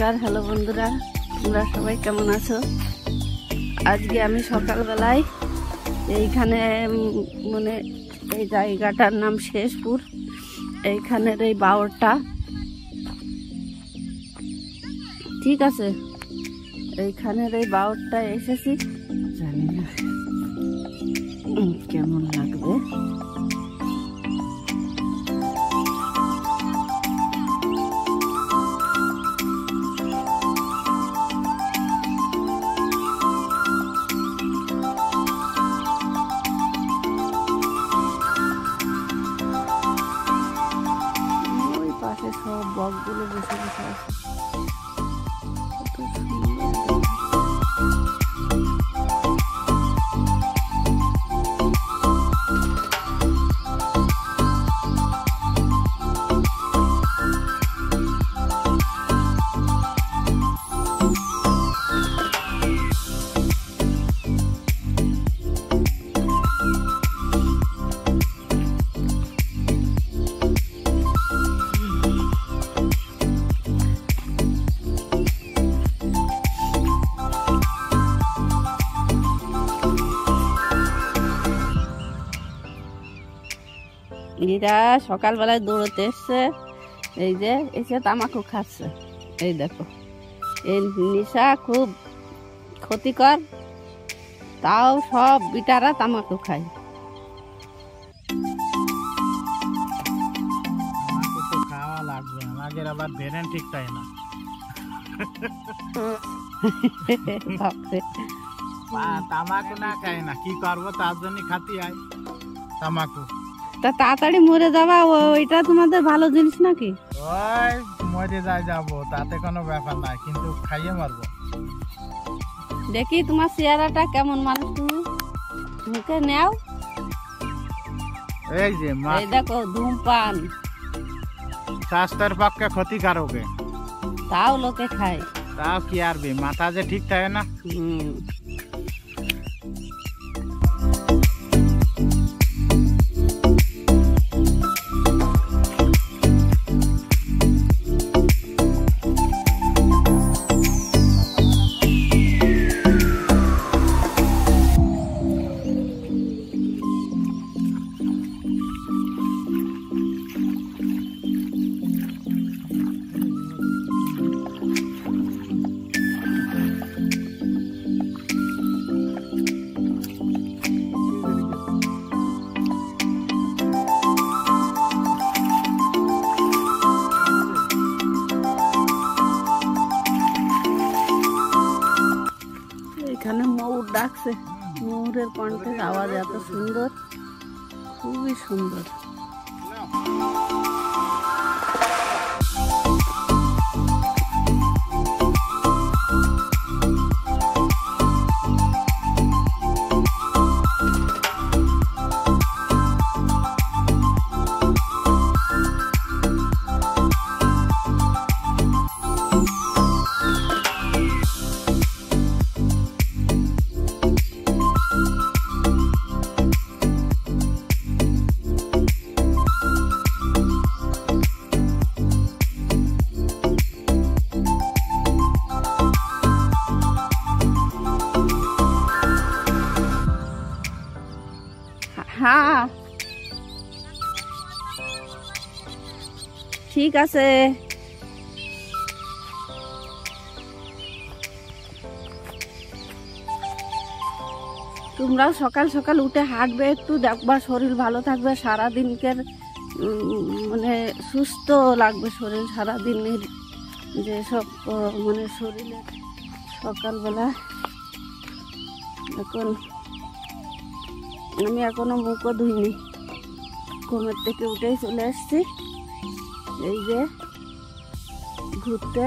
নমস্কার হ্যালো বন্ধুরা, তোমরা সবাই কেমন আছো? আজকে আমি সকালবেলায় এইখানে মানে এই জায়গাটার নাম শেষপুর, এইখানের এই বাওরটা ঠিক আছে, এইখানের এই বাওরটা এসেছি। জানি না। কেমন এরা সকালবেলায় দৌড়তে এসছে। এই যে এসে তামাকু খাচ্ছে। এই দেখো। এই নেশা খুব ক্ষতিকর। তাও সব বিটারা তামাকু খায়। খাওয়া লাগবে আমাদের আবার ঠিক তাই না? তামাকু না খাই না। কি করব? তার জন্য খাতি হয়। তামাকু। তা তাড়াতাড়ি মরে যাওয়া ও- ওইটা তোমাদের ভালো জিনিস নাকি? ওই মরে যাই যাব তাতে কোনো ব্যাপার নাই কিন্তু খাইয়ে মারবো। দেখি তোমার চেহারাটা কেমন মানুষ তুমি। মুখে নেও। এই যে মা এই দেখো ধূমপান। স্বাস্থ্যের পক্ষে ক্ষতিকারক তাও লোকে খায়। তাও কি আরবি মাথা যে ঠিক থাকে না? ডাকছে ময়ূরের কণ্ঠের আওয়াজ এত সুন্দর খুবই সুন্দর। ঠিক আছে। তোমরাও সকাল সকাল উঠে হাঁটবে, একটু দেখবা শরীর ভালো থাকবে সারা দিনকের মানে সুস্থ লাগবে শরীর সারা দিনের যেসব মানে শরীরে সকালবেলা। এখন আমি এখনও মুখও ধুইনি। ঘুমের থেকে উঠেই চলে আসছি। এই যে ঘুরতে।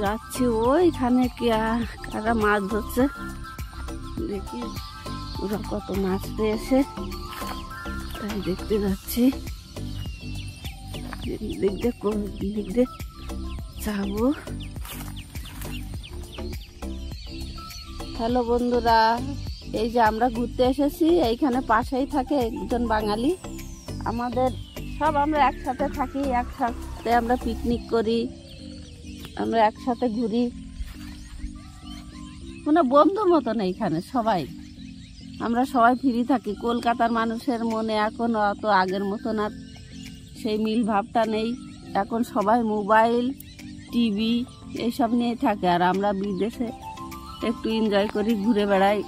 যাচ্ছি, ওইখানে কি কারা মাছ ধরছে? দেখি ওরা কত মাছ পেয়েছে। তাই দেখতে যাচ্ছি। দিক দিয়ে দিক দিয়ে যাব? হ্যালো বন্ধুরা, এই যে আমরা ঘুরতে এসেছি, এইখানে পাশেই থাকে একজন বাঙালি। আমাদের সব আমরা একসাথে থাকি, একসাথে আমরা পিকনিক করি, আমরা একসাথে ঘুরি। কোনো বন্ধুর মতন এইখানে, সবাই। আমরা সবাই ফ্রি থাকি। কলকাতার মানুষের মনে এখন অত আগের মতন আর সেই মিল ভাবটা নেই। এখন সবাই মোবাইল, টিভি, এইসব নিয়ে থাকে। আর আমরা বিদেশে একটু এনজয় করি ঘুরে বেড়াই।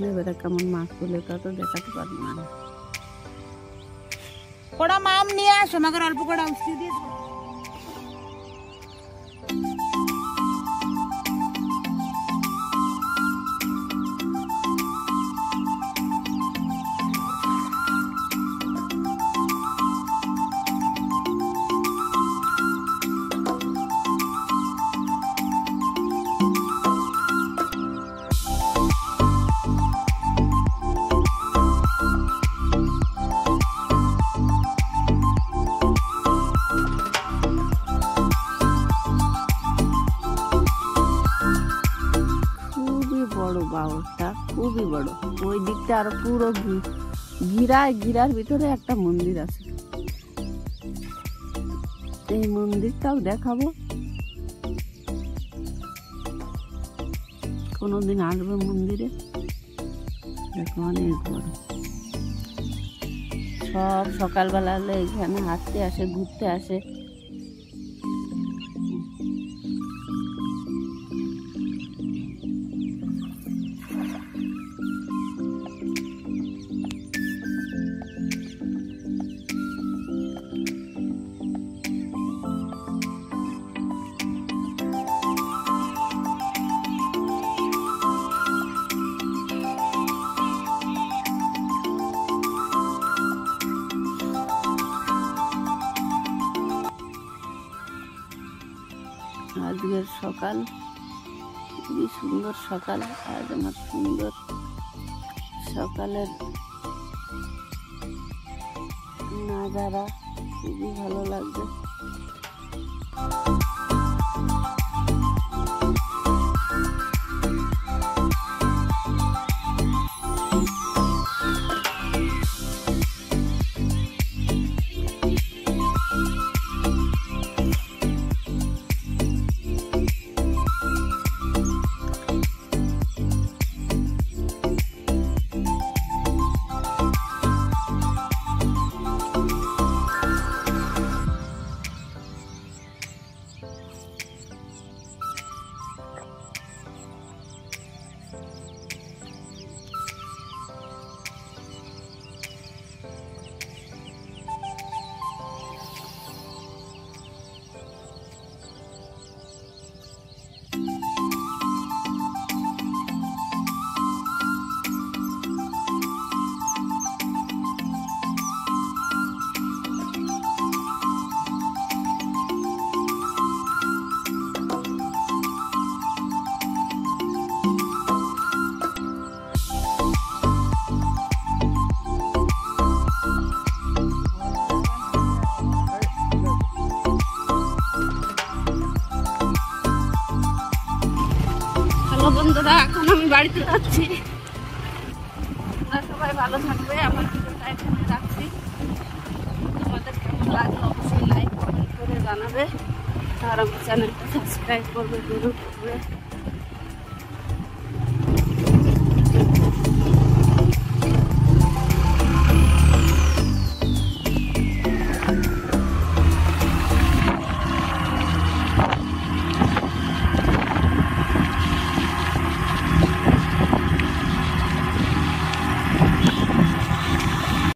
এবারে কেমন মাছ তুলে তা তো দেখাতে পারব না কড়া মাম নিয়ে আসো আমাকে অল্প কড়া উষ্টি দিয়ে বাউরটা খুবই বড়। ওই দিকটা আরও পুরো গিরায় গিরার ভিতরে একটা মন্দির আছে। এই মন্দিরটাও দেখাবো। কোনোদিন আসবে মন্দিরে? দেখো অনেক বড়। সব সকালবেলা এখানে হাঁটতে আসে, ঘুরতে আসে। সকাল। খুবই সুন্দর সকাল আজ আমার সুন্দর সকালের নাজারা খুবই ভালো লাগবে বন্ধুরা, এখন আমি বাড়িতে যাচ্ছি সবাই ভালো থাকবে, আমার ভিডিওটা এখানে রাখছি। তোমাদের কেমন লাগল অবশ্যই লাইক কমেন্ট করে জানাবে। আর আমার চ্যানেলটা সাবস্ক্রাইব করবে করবে